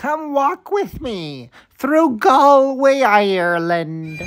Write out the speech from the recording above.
Come walk with me through Galway, Ireland.